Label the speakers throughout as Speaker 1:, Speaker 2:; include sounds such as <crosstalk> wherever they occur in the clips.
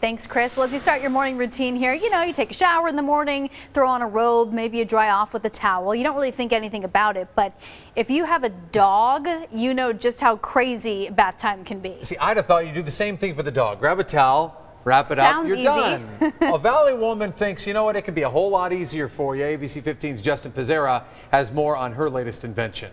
Speaker 1: Thanks, Chris. Well, as you start your morning routine here, you know, you take a shower in the morning, throw on a robe, maybe you dry off with a towel. You don't really think anything about it, but if you have a dog, you know just how crazy bath time can be.
Speaker 2: See, I'd have thought you'd do the same thing for the dog. Grab a towel, wrap it
Speaker 1: Sounds
Speaker 2: up, you're
Speaker 1: easy.
Speaker 2: done. a <laughs> Valley woman thinks, you know what, it can be a whole lot easier for you. ABC 15's Justin Pazera has more on her latest invention.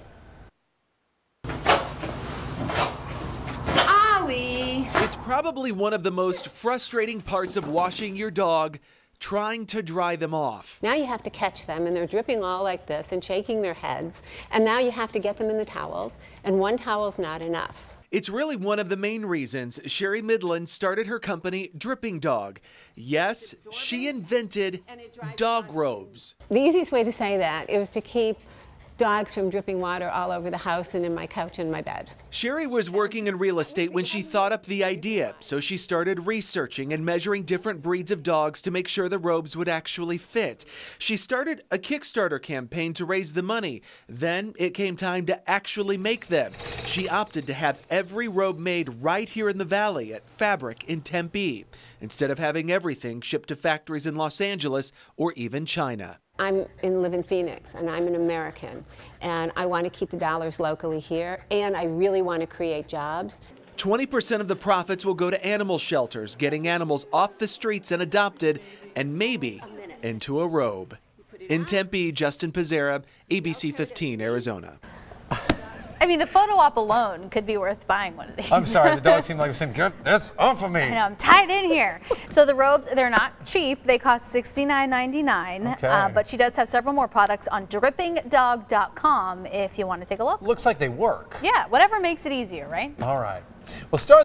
Speaker 3: It's probably one of the most frustrating parts of washing your dog, trying to dry them off.
Speaker 4: Now you have to catch them, and they're dripping all like this and shaking their heads. And now you have to get them in the towels, and one towel's not enough.
Speaker 3: It's really one of the main reasons Shari Mindlen started her company, Dripping Dog. Yes, she invented dog robes.
Speaker 4: The easiest way to say that is to keep dogs from dripping water all over the house and in my couch and my bed.
Speaker 3: Shari was working in real estate when she thought up the idea, so she started researching and measuring different breeds of dogs to make sure the robes would actually fit. She started a Kickstarter campaign to raise the money. Then it came time to actually make them. She opted to have every robe made right here in the valley at Fabric in Tempe, instead of having everything shipped to factories in Los Angeles or even China.
Speaker 4: I'm in live in Phoenix and I'm an American and I want to keep the dollars locally here and I really want to create jobs.
Speaker 3: 20% of the profits will go to animal shelters, getting animals off the streets and adopted, and maybe into a robe. In Tempe, Justin Pazera, ABC 15, Arizona.
Speaker 1: I mean, the photo op alone could be worth buying one of these.
Speaker 2: I'm sorry, the dog <laughs> seemed like it was saying, get this off of me.
Speaker 1: I know, I'm tied in here. So the robes, they're not cheap. They cost $69.99.
Speaker 2: Okay.
Speaker 1: Uh, but she does have several more products on drippingdog.com if you want to take a look.
Speaker 2: Looks like they work.
Speaker 1: Yeah, whatever makes it easier, right?
Speaker 2: All right. Well, start